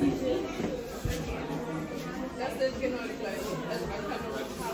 Das ist genau die gleiche. Also man kann nur mal ein paar